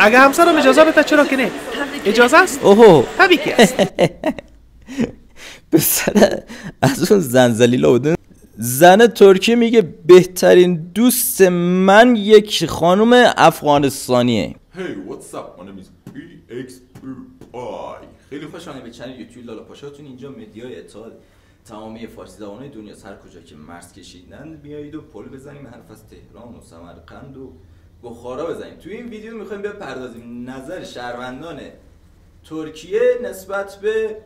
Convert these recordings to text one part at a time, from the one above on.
اگه همسرم اجازه بده چرا که نه؟ اجازه است؟ اوهو. طبیعی که است. پسر از اون زنزلیلا بودن. زن ترکیه میگه بهترین دوست من یک خانم افغانستانیه. Hey, what's up? My name is PXPI. خیلی خوشحالم به چنل یوتیوب لالا پاشاتون. اینجا مدیای اتحاد تمامی فارسی زبانهای دنیا هر کجا که مرز کشیدن بیایید و پل بزنیم. حرف از تهران و سمرقند و بخارا بزنیم. توی این ویدیو می‌خوایم بپردازیم. نظر شهروندان ترکیه نسبت به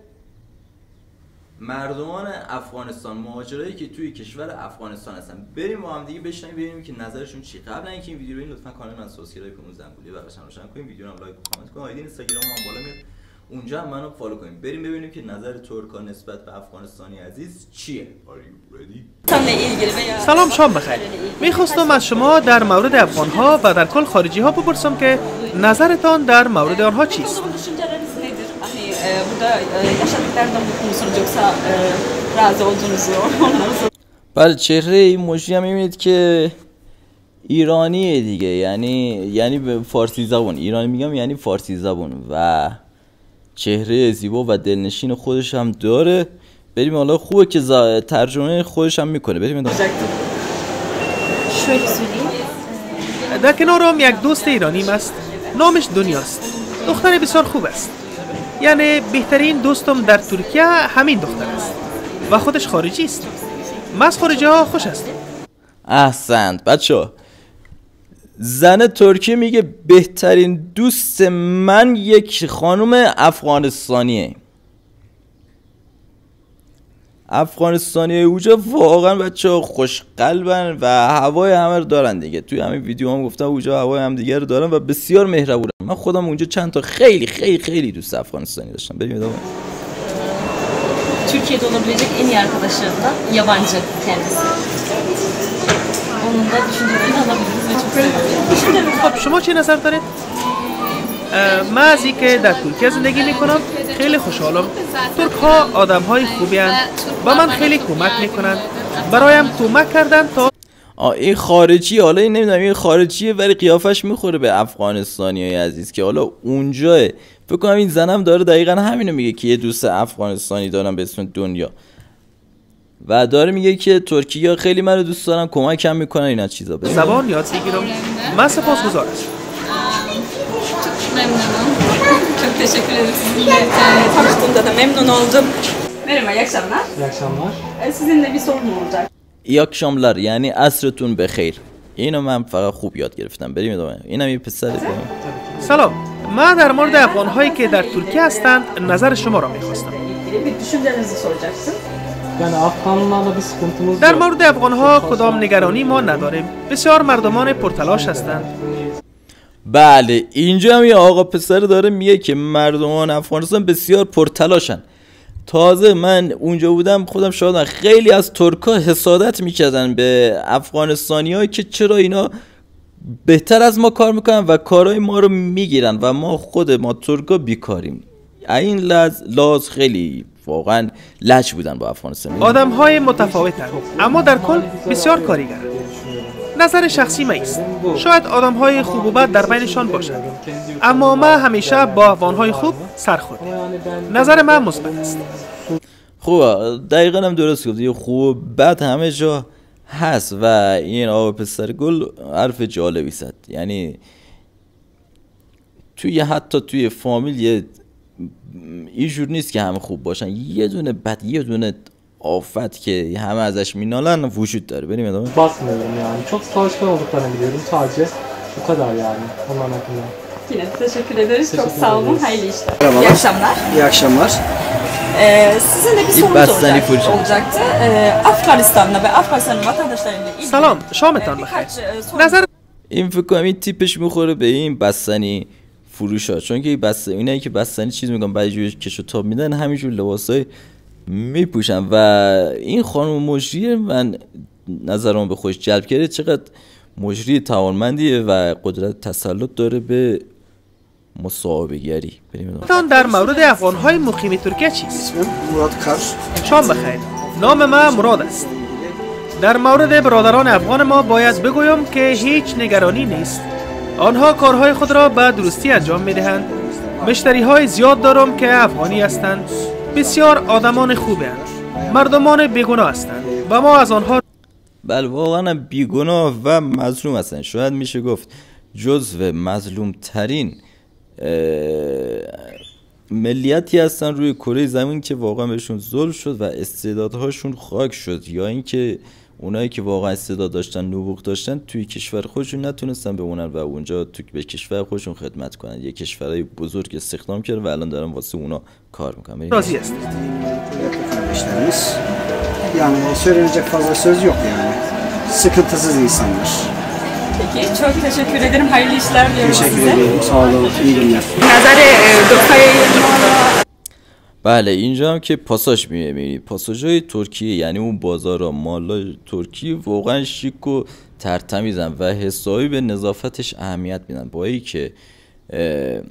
مردمان افغانستان مهاجرایی که توی کشور افغانستان هستن. بریم با هم دیگه بشنویم ببینیم که نظرشون چی. قبل اینکه این ویدیو رو این لطفا کانال من subscribe کنید زنگوله هم روشن کنید ویدیو رو هم like و کامنت کنید. آیدی اینستاگرام هم بالا میاد. اونجا هم منو follow کنید بریم ببینیم که نظر ترکا نسبت به افغانستانی عزیز چیه. Are you ready? سلام شام بخیر. می‌خواستم از شما در mavrid افغانها و در کل خارجی ها بپرسم که نظرتان در مورد آنها چیست؟ بله چهره این مجری هم می‌بینید که ایرانیه دیگه. یعنی یعنی فارسی زبان ایرانی میگم یعنی فارسی زبان و چهره زیبا و دلنشین خودش هم داره. بریم حالا خوبه که ترجمه خودش هم می‌کنه. بریم ادامه. در کنارم یک دوست ایرانیم است نامش دنیاست. دختر بسیار خوب است. یعنی بهترین دوستم در ترکیه همین دختر است. و خودش خارجی است. من از خارجی ها خوش هستم احسنت. بچه زن ترکیه میگه بهترین دوست من یک خانم افغانستانیه. افغانستانی اونجا واقعا بچه ها خوش قلبن و هوای همه رو دارن دیگه. توی همین ویدیو هم گفتم اونجا هوای هم دیگه رو daren و بسیار مهربونن. من خودم اونجا چند تا خیلی خیلی خیلی دوست افغانستانی داشتم. بریم ادامه Türkiye'de olabilecek en iyi arkadaşlarından yabancı kendisi. خب شما چه نظر دارید؟ من از اینکه در ترکیه زندگی می‌کنم خیلی خوشحالم. ترک ها آدم های خوبی و من خیلی کمک می‌کنن برایم کمک کردن تا این خارجی حالا این نمی‌دونم این خارجیه ولی قیافش می‌خوره به افغانستانی های عزیز که حالا اونجاه. فکر کنم این زنم داره دقیقا همینو میگه که یه دوست افغانستانی دارم به اسم دنیا. و داره میگه که ترکیه خیلی منو دوست دارن کمکم می‌کنن اینا چیزا. بس زبان یاد بگیرم. من سپاسگزار هستم Memnunum. Çok teşekkür ederim sizinle tanıştığımda da memnun oldum. Merhaba, iyi akşamlar. İyi akşamlar. E, Sizinle bir olacak. یاکشاملر یعنی عصرتون بخیر. اینو من فقط خوب یاد گرفتم. بریم ادامه. اینم یه پسر. سلام. من در مورد افغان هایی که در ترکیه هستند نظر شما را می‌خواستم. Sıkıntımız در. مورد افغان ها کدام نگرانی ما نداریم؟ بسیار مردمان پرتلاش هستند. بله اینجا هم یه آقا پسر داره میگه که مردمان افغانستان بسیار پرتلاشن. تازه من اونجا بودم خودم شاهدم خیلی از ترکا حسادت می‌کردن به افغانستانی که چرا اینا بهتر از ما کار می‌کنن و کارهای ما رو می‌گیرن و ما خود ما ترکا بیکاریم. این لحاظ لحاظ خیلی واقعا لج بودن با افغانستان. آدم های متفاوتند اما در کل بسیار کارگرند نظر شخصی من است شاید آدم های خوب و بد در بینشان باشد اما من همیشه با افغان های خوب سر خوردم. نظر من مثبت است. خوبه دقیقا هم درست گفت یه خوب بد همه جا هست و این آقا پسر گل حرف جالبی زد. یعنی توی حتی توی فامیل یه اینجور نیست که همه خوب باشن. یه دونه بد یه دونه آفت که همه ازش مینالن وجود داره. بریم ادامه. باس می‌دونم یعنی. چون تاجه به اونو کنم بیدیم تاجه به کدا یعنی. همان اکنم یه تشکر سلام. شامتان بخیر. این فکر کنم این تیپش می‌خوره به این بستنی فروش ها. چون که این بست... اینایی که بستنی چیز می‌کنن بعد جوری کش و تاب میدن همینجور لباس های میپوشن. و این خانم مجری من نظرم به خوش جلب کرده چقدر مجری توانمندیه و قدرت تسلط داره به مصاحبه گری. تان در مورد افغان های مقیم ترکیه چیست. شام بخیر. نام من مراد است. در مورد برادران افغان ما باید بگویم که هیچ نگرانی نیست. آنها کارهای خود را به درستی انجام می دهند مشتری های زیاد دارم که افغانی هستند. بسیار آدمان خوبه مردمان بیگناه هستند و ما از آنها بله واقعا بیگناه و مظلوم هستن شاید میشه گفت جزو مظلوم ترین ملیتی هستن روی کره زمین که واقعا بهشون ظلم شد و استعدادهاشون خاک شد. یا اینکه اونایی که واقعا استعداد داشتن نبوغ داشتن توی کشور خودشون نتونستن بمونن و اونجا تو به کشور خودشون خدمت کنن یه kişiferay بزرگ استخدام کردن و الان دارن واسه اونا کار می‌کنن. راضی هستید. Yani söylenecek fazla söz yok yani. Sıkıntısız insanlar. Peki çok teşekkür ederim. Hayırlı işler diliyorum Teşekkür size. ederim. Sağ olun. İyi günler. نظر دکتر بله اینجا هم که پاساژ می‌بینی. پاساژ های ترکیه یعنی اون بازار مالا ترکیه واقعا شیک و ترتمیزن و حسابی به نظافتش اهمیت میدن. با اینکه که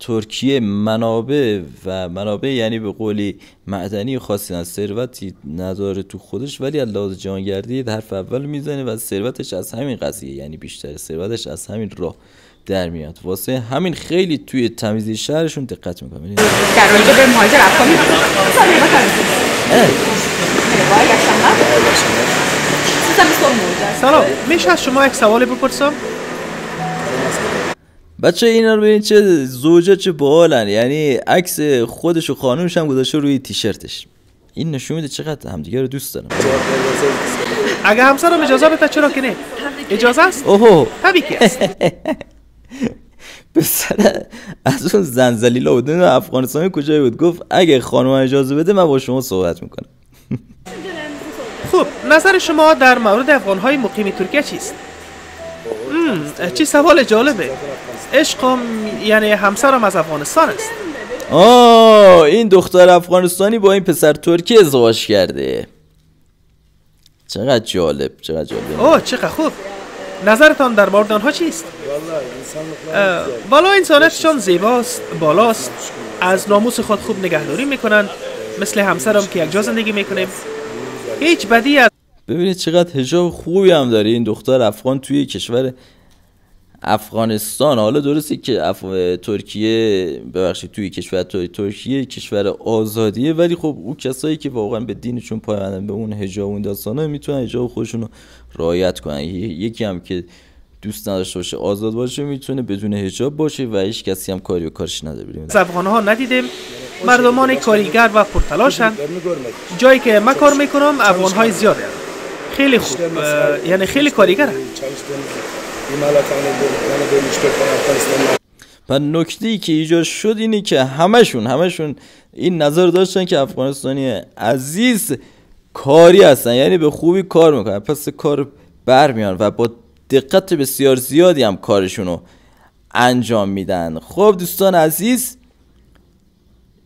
ترکیه منابع و منابع یعنی به قولی معدنی خاصی از ثروتی نداره تو خودش ولی از لحاظ جهانگردی حرف اول می‌زنه و ثروتش از همین قضیه یعنی بیشتر ثروتش از همین راه. در میاد. واسه همین خیلی توی تمیزی شهرشون دقت می‌کنه در رابطه به مهاجر olacak. سلام. میشه از شما یک سوال بپرسم؟ بچه اینا رو ببین چه زوجا چه باحالن. یعنی عکس خودش و خانومش هم گذاشته روی تیشرتش. این نشون میده چقدر همدیگه رو دوست دارن. اگه همسرم اجازه بده چرا که نه؟ اجازه است؟ که است. به سر از اون زنزلیلا بود. نمی‌دونم افغانستانی کجایی بود. گفت اگه خانم اجازه بده من با شما صحبت می‌کنم. خوب نظر شما در مورد افغانهای مقیم ترکیه چیست؟ چی سوال جالبه. عشقم یعنی همسرم از افغانستان است. آه این دختر افغانستانی با این پسر ترکی ازدواج کرده. چقدر جالب چقدر جالب. اوه چقدر خوب. نظرتان در مورد آنها چیست؟ اه، بالا انسانیتشان زیباست بالاست. از ناموس خود خوب نگهداری می‌کنند. مثل همسرم که یک جا زندگی می‌کنیم. هیچ بدی از ببینید چقدر هجاب خوبی هم داره این دختر افغان توی کشور افغانستان. حالا درسته که اف... ترکیه ببخشید توی کشور تر- ترکیه کشور آزادیه ولی خب اون کسایی که واقعا به دینشون پایبندن به اون حجاب و اون داستانا می‌تونن حجاب خودشون رو رعایت کنن. یکی هم که دوست نداشته باشه آزاد باشه می‌تونه بدون حجاب باشه و هیچ کسی هم کاری و کارش نداره. بریم. افغانها ندیدیم. مردمان کاریگر و پرتلاشند جایی که من کار می‌کنم افغانهای زیاده. خیلی خوب. یعنی خیلی کاریگرند و نکته ای که ایجاد شد اینه که همشون همشون این نظر داشتن که افغانستانی عزیز کاری هستن یعنی به خوبی کار می‌کنن پس کار برمیان و با دقت بسیار زیادی هم کارشون رو انجام میدن. خب دوستان عزیز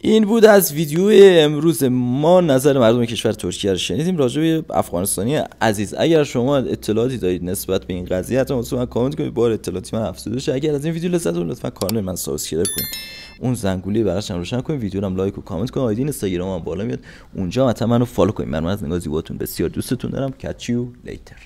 این بود از ویدیو امروز ما نظر مردم کشور ترکیه رو شنیدیم. راجع به افغانستانی عزیز اگر شما اطلاعاتی دارید نسبت به این قضیه حتما من کامنت کنید. بار اطلاعاتی من افزوده شه. اگر از این ویدیو لذت بردید لطفا کانال من subscribe کنید. اون زنگوله براش هم روشن کنید. ویدیو رو هم like و کامنت کنید. آیدی اینستاگرام بالا میاد. اونجا حتما منو follow کنید. من از نگاه زیباتون بسیار دوستتون دارم. Catch you later